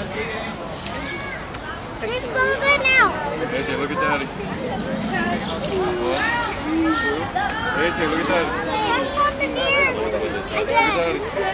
It's closing now. AJ, look at daddy. AJ, look at daddy. I have something here. Look at daddy.